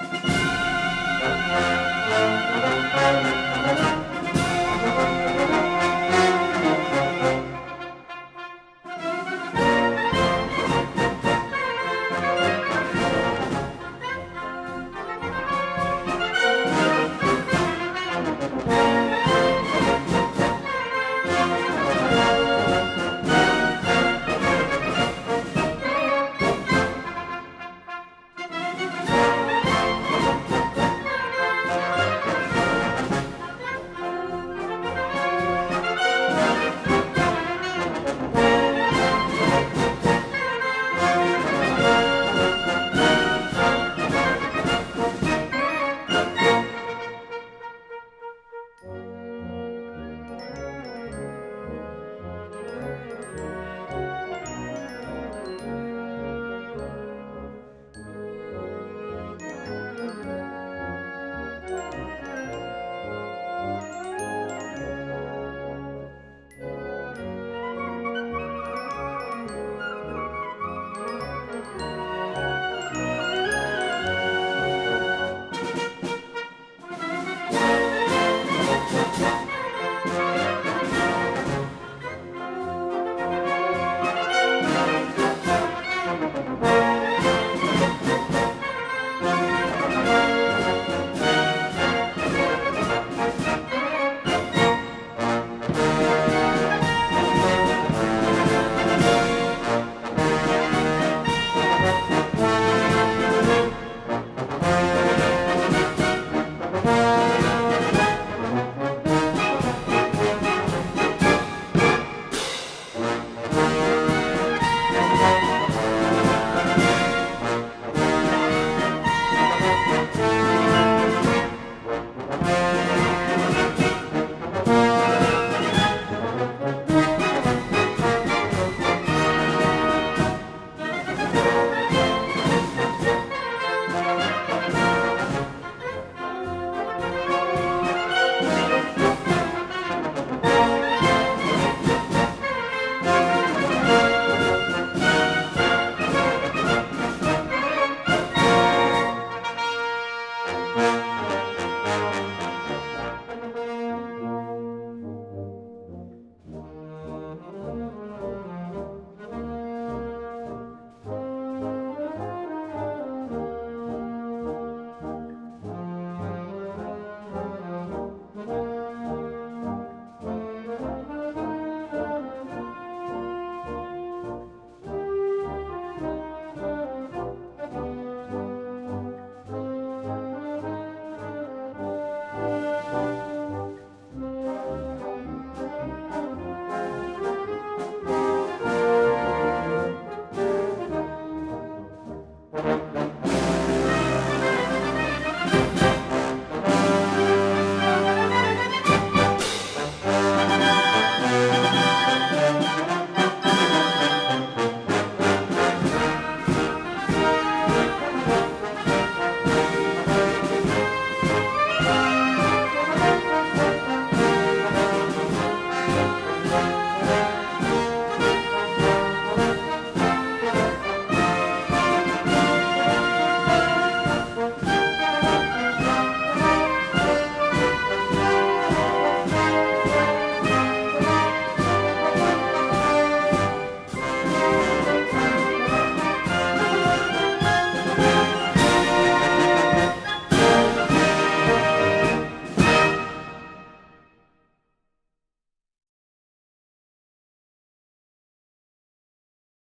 you